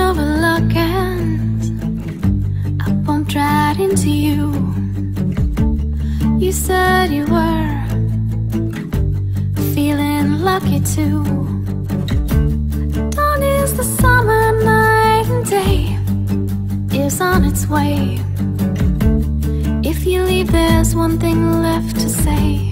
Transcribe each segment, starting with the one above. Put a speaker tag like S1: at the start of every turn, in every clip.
S1: silver I bumped right into you. You said you were Feeling lucky too. Dawn is the summer night and day Is on its way. If you leave there's one thing left to say.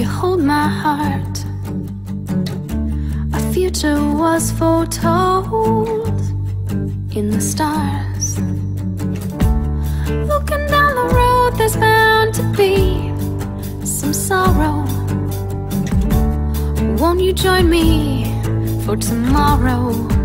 S1: You hold my heart. A future was foretold in the stars. Looking down the road, there's bound to be some sorrow. Won't you join me for tomorrow?